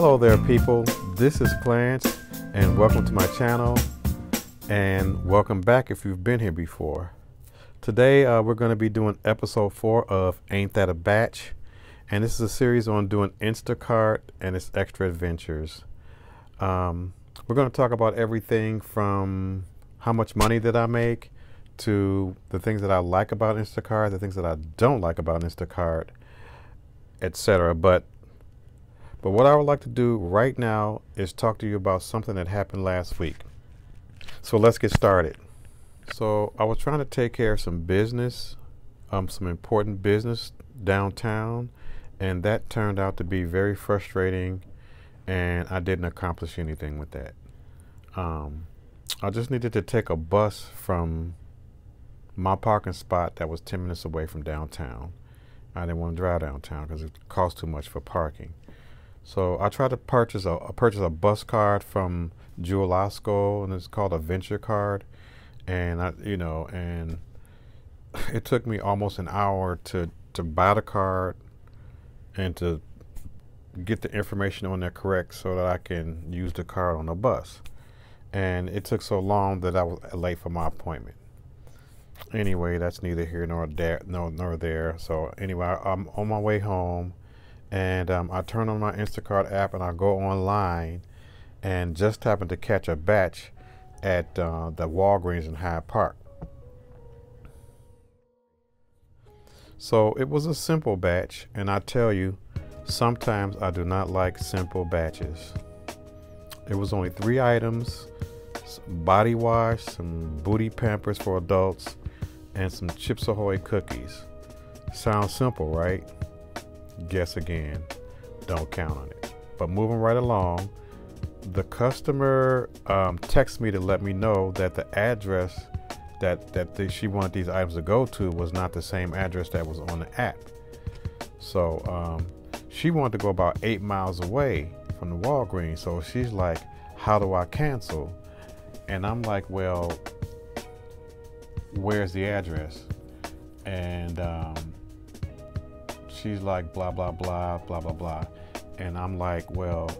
Hello there, people. This is Clarence, and welcome to my channel. And welcome back if you've been here before. Today, uh, we're going to be doing episode four of Ain't That a Batch? And this is a series on doing Instacart and its extra adventures. Um, we're going to talk about everything from how much money did I make to the things that I like about Instacart, the things that I don't like about Instacart, etc. But but what I would like to do right now is talk to you about something that happened last week. So let's get started. So I was trying to take care of some business, um, some important business downtown, and that turned out to be very frustrating, and I didn't accomplish anything with that. Um, I just needed to take a bus from my parking spot that was 10 minutes away from downtown. I didn't want to drive downtown because it cost too much for parking. So I tried to purchase a, purchase a bus card from Jewel-Osco, and it's called a Ventra card. And I, you know, and it took me almost an hour to to buy the card and to get the information on there correct so that I can use the card on the bus. And it took so long that I was late for my appointment. Anyway, that's neither here nor there, no, nor there. So anyway, I'm on my way home and um, I turn on my Instacart app and I go online and just happened to catch a batch at uh, the Walgreens in Hyde Park. So it was a simple batch, and I tell you, sometimes I do not like simple batches. It was only three items body wash, some booty pampers for adults, and some Chips Ahoy cookies. Sounds simple, right? Guess again, don't count on it. But moving right along, the customer um, texted me to let me know that the address that that the, she wanted these items to go to was not the same address that was on the app. So um, she wanted to go about eight miles away from the Walgreens. So she's like, "How do I cancel?" And I'm like, "Well, where's the address?" And um, she's like blah blah blah blah blah blah. And i'm like well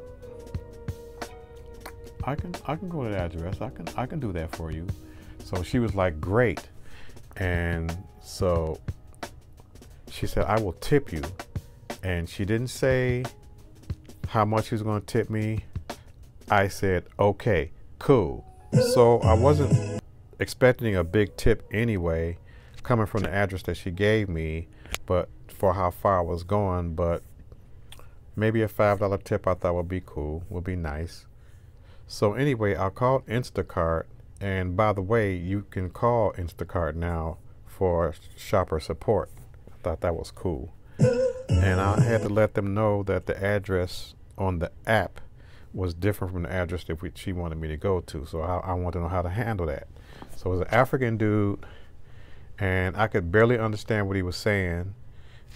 i can i can go to the address. I can i can do that for you. So she was like great. And so she said i will tip you. And she didn't say how much she was going to tip me. I said okay cool. So i wasn't expecting a big tip anyway coming from the address that she gave me but for how far I was going, but maybe a $5 tip I thought would be cool, would be nice. So anyway, I called Instacart, and by the way, you can call Instacart now for shopper support. I thought that was cool. And I had to let them know that the address on the app was different from the address that we, she wanted me to go to. So I, I wanted to know how to handle that. So it was an African dude, and I could barely understand what he was saying.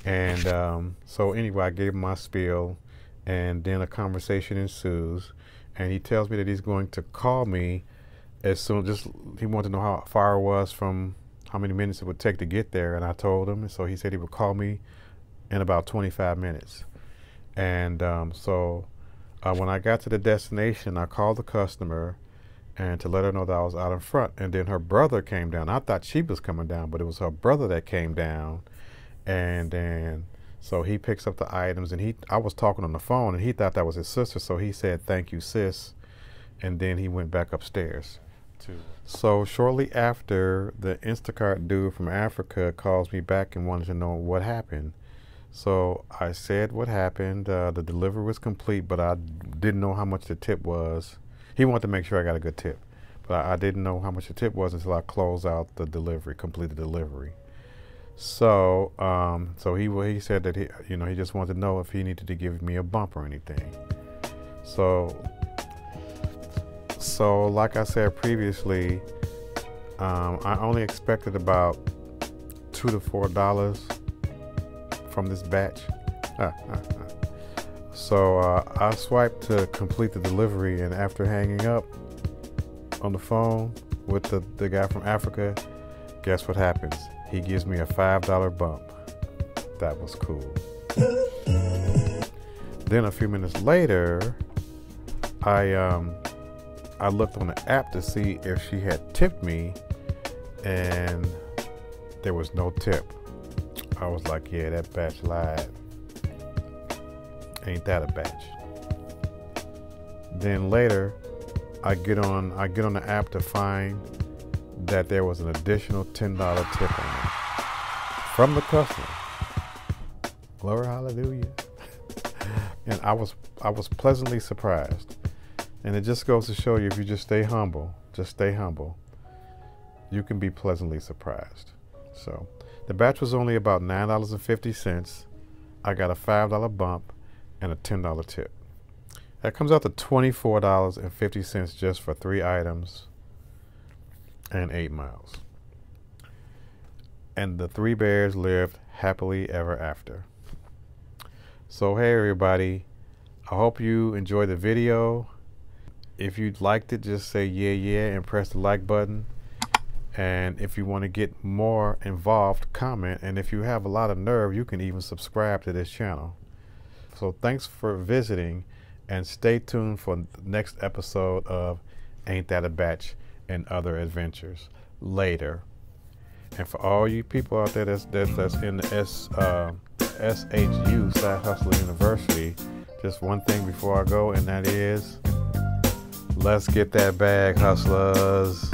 And um, so anyway, I gave him my spiel, and then a conversation ensues. And he tells me that he's going to call me as soon. Just he wanted to know how far it was from how many minutes it would take to get there, and I told him. And so he said he would call me in about 25 minutes. And um, so uh, when I got to the destination, I called the customer and to let her know that I was out in front. And then her brother came down. I thought she was coming down, but it was her brother that came down and then so he picks up the items and he I was talking on the phone and he thought that was his sister so he said thank you sis and then he went back upstairs too. So shortly after the Instacart dude from Africa calls me back and wanted to know what happened. So I said what happened. Uh, the delivery was complete, but I didn't know how much the tip was. He wanted to make sure I got a good tip, but I, I didn't know how much the tip was until I closed out the delivery, completed the delivery. So, um, so he he said that he, you know, he just wanted to know if he needed to give me a bump or anything. So, so like I said previously, um, I only expected about two to four dollars from this batch. Ah, ah. So uh, I swiped to complete the delivery, and after hanging up on the phone with the, the guy from Africa, guess what happens? he gives me a $5 bump. That was cool. Then a few minutes later, I um, I looked on the app to see if she had tipped me, and there was no tip. I was like, yeah, that batch lied. Ain't that a batch? Then later, I get on I get on the app to find that there was an additional ten dollar tip on it from the customer. Glory hallelujah. and I was I was pleasantly surprised. And it just goes to show you if you just stay humble, just stay humble, you can be pleasantly surprised. So the batch was only about nine dollars and fifty cents. I got a five dollar bump and a ten dollar tip. That comes out to twenty-four dollars and fifty cents just for three items and eight miles. And the three bears lived happily ever after. So hey everybody, I hope you enjoyed the video. If you liked it, just say yeah yeah and press the like button. And if you want to get more involved, comment. And if you have a lot of nerve, you can even subscribe to this channel. So thanks for visiting and stay tuned for the next episode of Ain't That a Batch and Other Adventures later. And for all you people out there that's that's, that's in the S uh, SHU Side Hustler University, just one thing before I go, and that is let's get that bag, hustlers.